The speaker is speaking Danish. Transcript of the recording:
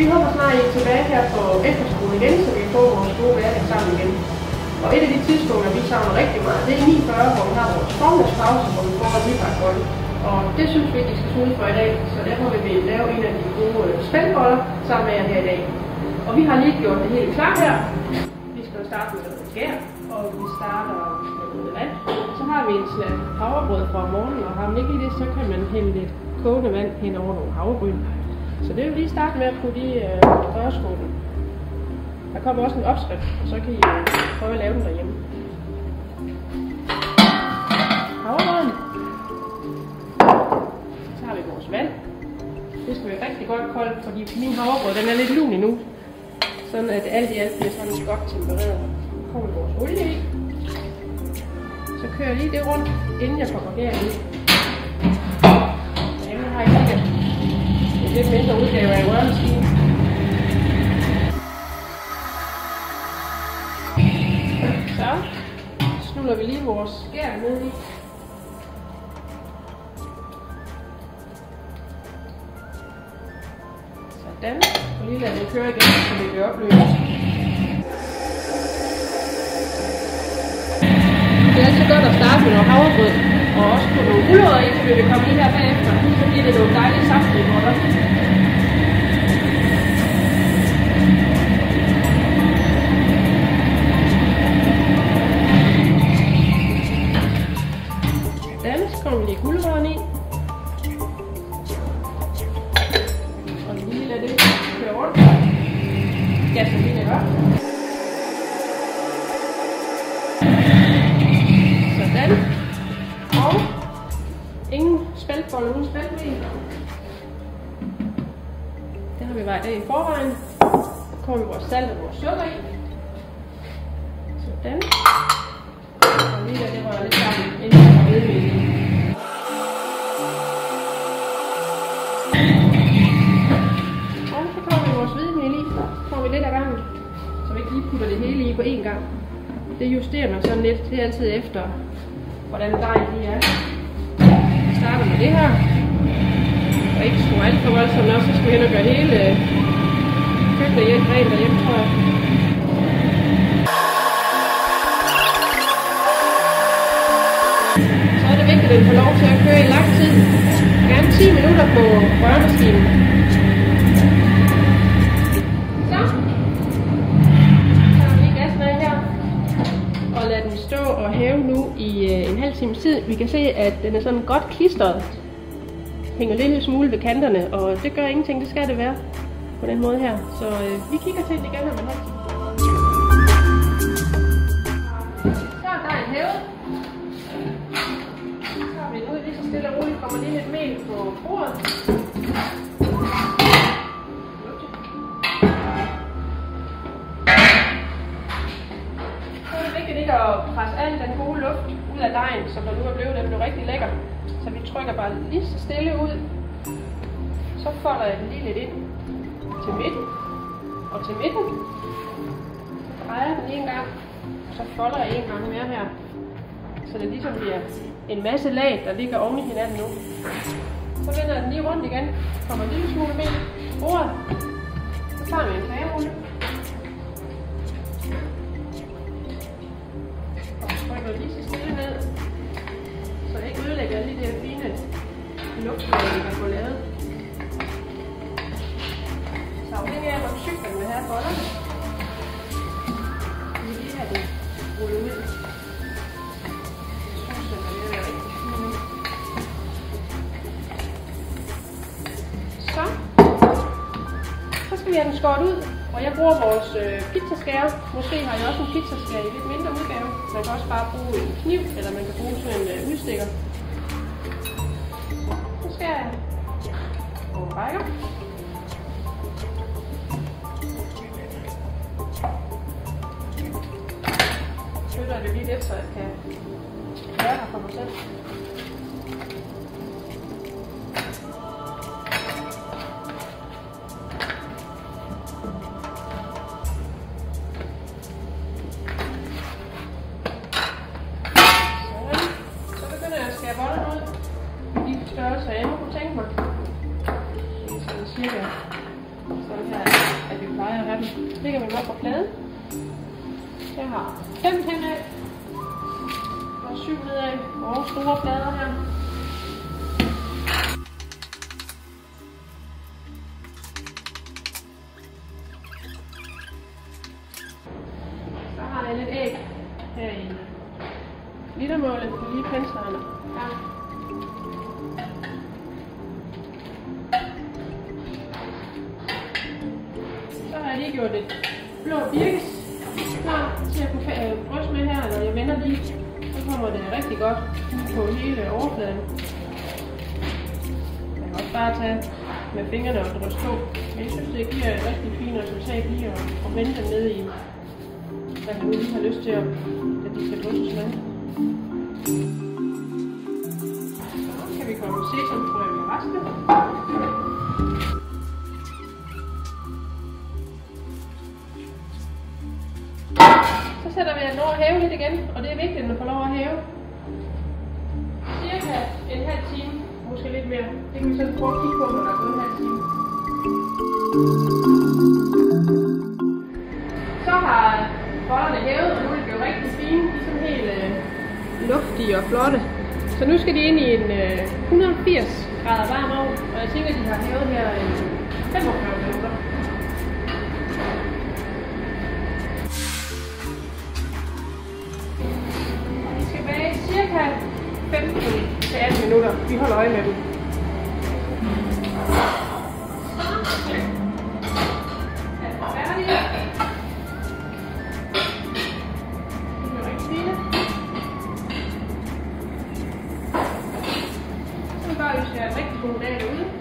Vi håber snart, I er tilbage her på efterskolen igen, så vi får vores gode hverdag sammen igen. Og et af de tidspunkter, vi savner rigtig meget, det er 9.40, hvor vi har vores formidagspause, hvor vi får en bold. Og det synes vi ikke, I skal smutte for i dag, så derfor vil vi lave en af de gode spændboller sammen med jer her i dag. Og vi har lige gjort det helt klar her. Vi skal starte med noget skær, og vi starter med noget vand. Så har vi en slat havregrød fra morgenen, og har man ikke i det, så kan man hælde lidt kogende vand hen over nogle havregryn. Så det vil lige starte med at putte i øh, rørskålen. Der kommer også en opskrift, og så kan I øh, prøve at lave den derhjemme. Havregrøden. Så har vi vores vand. Det skal være rigtig godt koldt, fordi min havregrød den er lidt lun endnu. Sådan at alt i alt bliver sådan godt tempereret. Så kommer vores olie i. Så kører jeg lige det rundt, inden jeg kommer herind. Jamen, har jeg sikkert en lidt mindre udgave af rørmaskinen. Så snuller vi lige vores skær ned i. Sådan. Og lige lade det køre igen, så det bliver opløst. Det er altid godt at starte med noget havregrød, og også på nogle gulerødder i, så vi vil komme lige her bagefter. Så bliver det nogle dejlige saftige boller. Sådan, så kommer vi lige gulerødderne i. Og lige lade det køre rundt. Gassen lige lidt op. ingen spæltbolle uden spæltben. Det har vi vejet af i forvejen. Så kommer vi vores salt og vores sukker i. Sådan. Og lige der, det røre lidt sammen, inden jeg har hvedemel. Og så vi. Så får vi lidt af så vi lige putter det hele i på én gang. Det justerer man sådan lidt. Det er altid efter, hvordan dejen lige er. Det her. Og ikke skulle alt for voldsomt op, så skulle hen og gøre hele øh, køkkenet hjem rent derhjemme, tror jeg. Så er det vigtigt, at den får lov til at køre i lang tid. Gerne 10 minutter på rørmaskinen. Have nu i øh, en halv times tid. Vi kan se, at den er sådan godt klistret. Hænger lidt en smule ved kanterne, og det gør ingenting. Det skal det være på den måde her. Så øh, vi kigger til den igen om en halv time. Så er dejen hævet. Så tager vi nu lige så stille og roligt. Kommer lige lidt mel på bordet. Ikke at presse al den gode luft ud af dejen, som der nu er blevet. Den blev rigtig lækker. Så vi trykker bare lige så stille ud. Så folder jeg den lige lidt ind til midten og til midten. Så drejer jeg den en gang, og så folder jeg en gang mere her. Så det ligesom bliver en masse lag, der ligger oven i hinanden nu. Så vender jeg den lige rundt igen. Kommer en lille smule mere bordet. Så tager vi en kagerulle. Så den skåret ud. Og jeg bruger vores øh, pizzaskære. Måske har jeg også en pizzaskære i lidt mindre udgave. Man kan også bare bruge en kniv, eller man kan bruge sådan en øh, udstikker. Så skærer jeg og rækker. Flytter jeg det lige lidt, så jeg kan være her for mig selv. Dem. Så lægger vi dem op på pladen. Jeg har fem henad. Og syv nedad. Og store plader her. Så har jeg lidt æg her i litermålet på lige penslerne. Ja. Lige gjort lidt blå birkes klar til at kunne øh, bryste med her, når jeg vender lige, så kommer det rigtig godt på hele overfladen. Jeg kan også bare tage med fingrene og drysse på. Men jeg synes, det giver et rigtig fint resultat lige at, at vende dem ned i, hvad kan nu lige have lyst til, at, at de skal drysses med. Så kan vi komme sesamfrø i resten. Fortsætter med vi nå at hæve lidt igen, og det er vigtigt, at man får lov at hæve. Cirka en halv time, måske lidt mere. Det kan vi så prøve at kigge på, når der er gået en halv time. Så har bollerne hævet, og nu er de blevet rigtig fine. De er sådan helt øh, luftige og flotte. Så nu skal de ind i en øh, 180 grader varm ovn, og jeg tænker, at de har hævet her øh, i 45 Vi holder øje med dem. Så er de rigtig god dag derude.